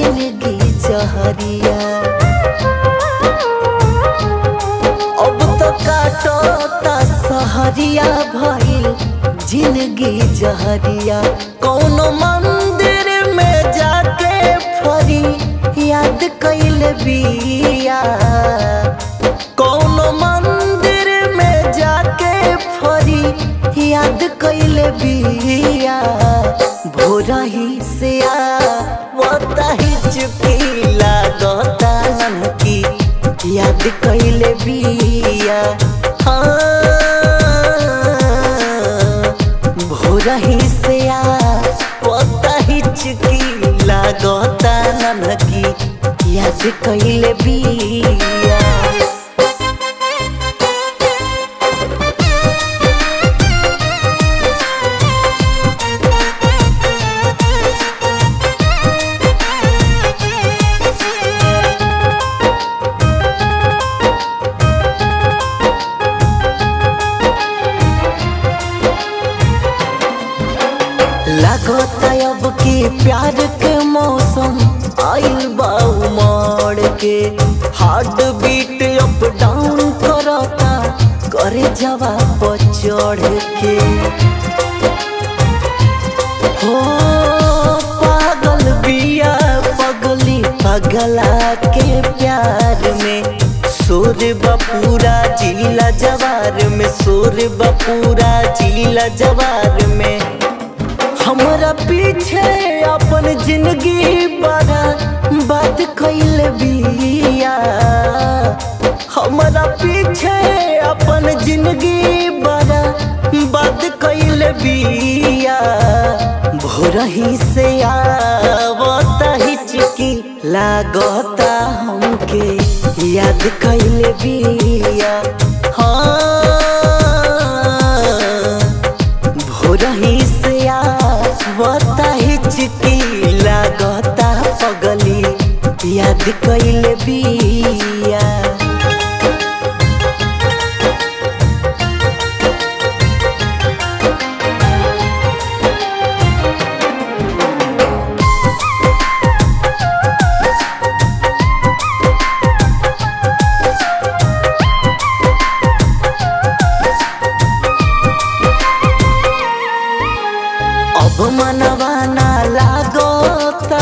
ज़िंदगी जहरिया अब तो काटता सहरिया भइल, ज़िंदगी जहरिया। कोनो मंदिर में जाके फरी, याद कैल बिया। कोनो मंदिर में जाके फरी, याद कैल बिया। भोरा से आ बताही चुकी लागता की याद कैले बिया। हाँ भोरा ही से आवता ही चुकी लागता की याद कैले बिया। अब की प्यार के मौसम आइल बा उमड़ के। हार्ट बीट अप डाउन करता, करे जवा पर चढ़ के। हो पागल बिया, पगली पगला के प्यार में। सोर बपूरा जिला जवार में सोर बपूरा जिला जवार में। पीछे अपन ज़िंदगी बड़ा बात कैल बिया। हमरा पीछे अपन ज़िंदगी बड़ा बात कैल बिया। भोरही से आवता हिचकी लागता हमके। याद कैल बिया। हाँ। आवता लागता पगली। याद कैल मनवा ना लागता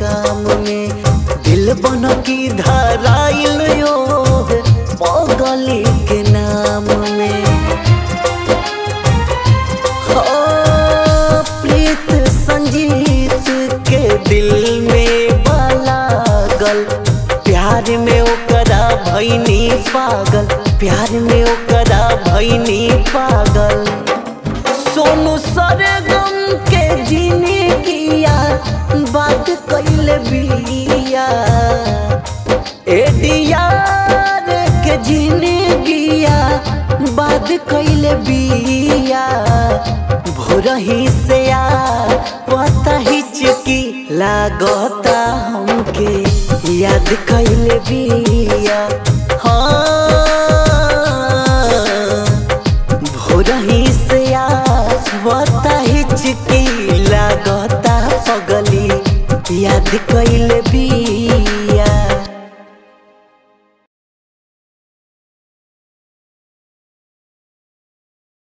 काम में। दिल बन की धराइल यो पगली के नाम में। हो, प्रीत संजीत के दिल में बलागल प्यार में ओकरा भैनी पागल, प्यार में ओकरा भैनी पागल। सरगम के जीने किया बात कैल बिया एडियार के जीने गिया बात कैल बिया भोरही से आवता हिचकी लागता हमके, याद कैल बिया